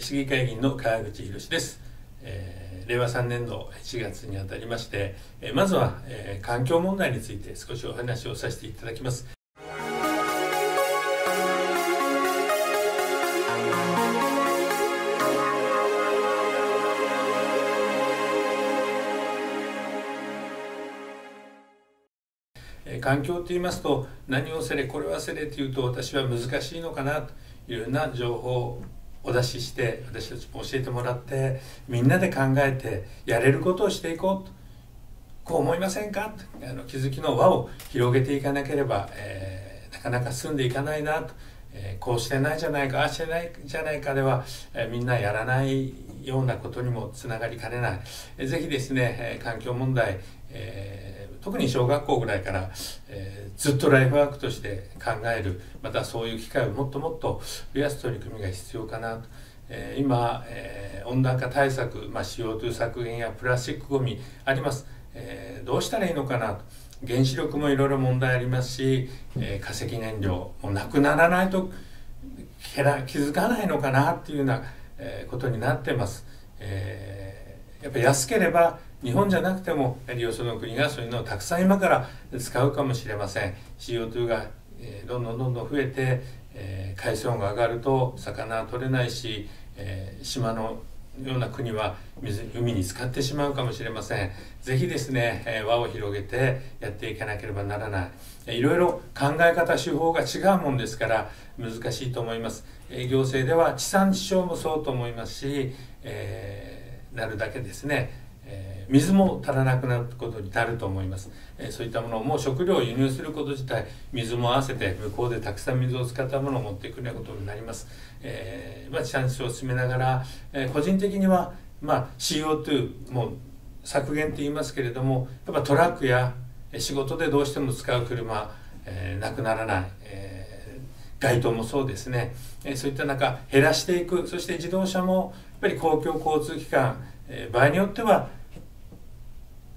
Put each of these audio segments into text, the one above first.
市議会議員の川口博です、えー、令和3年度4月にあたりまして、えー、まずは、えー、環境問題について少しお話をさせていただきます。環境と言いますと何をせれこれはせれというと私は難しいのかなというような情報お出しして私たちも教えてもらってみんなで考えてやれることをしていこうと。こう思いませんか？あの気づきの輪を広げていかなければ、えー、なかなか進んでいかないなと、えー、こうしてないじゃないかああしてないじゃないかでは、えー、みんなやらないようなことにもつながりかねない、ぜひですね、環境問題、え、特に小学校ぐらいから、え、ずっとライフワークとして考えるまたそういう機会をもっともっと増やす取り組みが必要かなと。え、今、え、温暖化対策、まあ、CO2 削減やプラスチックごみあります、え、どうしたらいいのかなと。原子力もいろいろ問題ありますし、え化石燃料もなくならないと気づかないのかなっていうような、えことになってます、えやっぱり安ければ日本じゃなくてもやはりよその国がそういうのをたくさん今から使うかもしれません。CO2 が、えどんどんどんどん増えて、え海水温が上がると魚は取れないし、え島のような国は水海に浸かってしまうかもしれません。是非ですね、え輪を広げてやっていかなければならない。いろいろ考え方手法が違うもんですから難しいと思います。行政では地産地消もそうと思いますし、えー、なるだけですね。水も足らなくなることになると思います、えそういったものをもう食料を輸入すること自体水も合わせて向こうでたくさん水を使ったものを持ってくることになります、えー、まあ、地産地消を進めながら、え個人的には、まあ、CO2 も削減と言いますけれどもやっぱトラックや仕事でどうしても使う車、えー、なくならない、えー、街灯もそうですね、えー、そういった中減らしていく。そして自動車もやっぱり公共交通機関、えー、場合によっては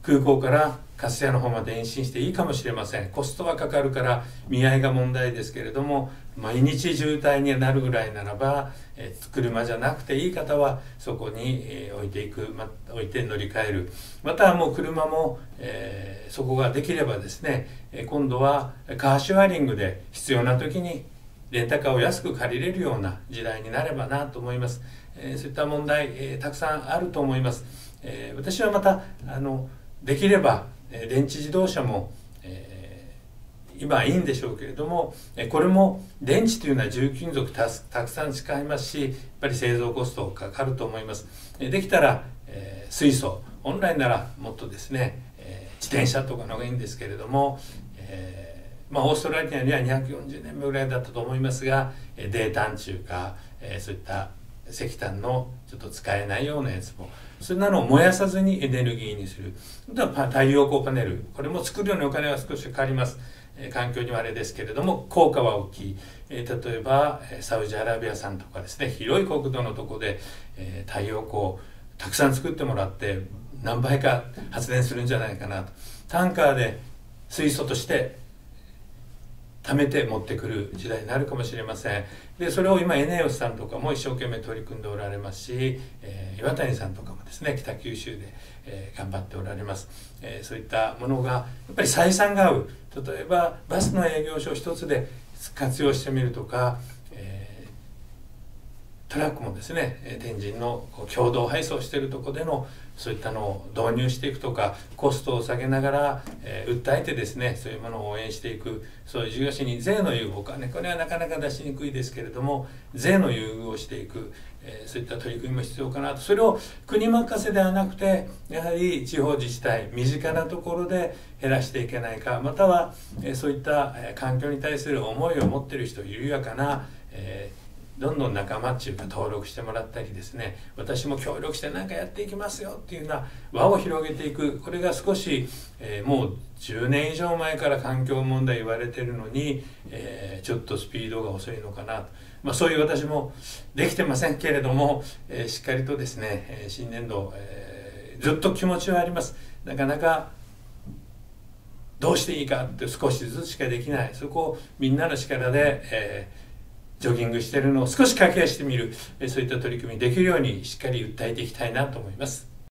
空港から粕谷の方まで延伸していいかもしれません。コストはかかるから見合いが問題ですけれども毎日渋滞になるぐらいならば、え、車じゃなくていい方はそこに、え、置いていく、ま、置いて乗り換える。またはもう車も、えー、そこができればですね、え今度はカーシュアリングで必要な時にレンタカーを安く借りれるような時代になればなと思います、えそういった問題、えたくさんあると思います、え私はまたあのできれば電池自動車も、えー、今はいいんでしょうけれどもこれも電池というのは重金属たくさん使いますしやっぱり製造コストかかると思います。できたら、えー、水素本来ならもっとですね、えー、自転車とかの方がいいんですけれども、えー、まあ、オーストラリアには240年目ぐらいだったと思いますが泥炭中か、えそういった石炭のちょっと使えないようなやつもそんなのを燃やさずにエネルギーにする。太陽光パネル。これも作るようにお金は少しかかります、環境にはあれですけれども効果は大きい、例えばサウジアラビアさんとかですね。広い国土のとこで、太陽光たくさん作ってもらって何倍か発電するんじゃないかなと。タンカーで水素として貯めて持ってくる時代になるかもしれません。でそれを今エネオスさんとかも一生懸命取り組んでおられますし、えー、岩谷さんとかもですね北九州で、えー、頑張っておられます、えー、そういったものがやっぱり採算が合う。例えばバスの営業所一つで活用してみるとか、トラックもですね。天神の共同配送しているとこでのそういったのを導入していくとかコストを下げながら、えー、訴えてですねそういうものを応援していくそういう事業者に税の優遇お金これはなかなか出しにくいですけれども税の優遇をしていく、えー、そういった取り組みも必要かなと。それを国任せではなくてやはり地方自治体身近なところで減らしていけないかまたは、えー、そういった、環境に対する思いを持ってる人緩やかな、えーどんどん仲間っていうか登録してもらったりですね私も協力して何かやっていきますよっていうような輪を広げていく。これが少し、えー、もう10年以上前から環境問題言われてるのに、えー、ちょっとスピードが遅いのかなと、まあ、そういう私もできてませんけれども、えー、しっかりとですね、新年度、えずっと気持ちはあります。なかなかどうしていいかって少しずつしかできない。そこをみんなの力で、えージョギングしてるのを少し掛け足してみるそういった取り組みできるようにしっかり訴えていきたいなと思います。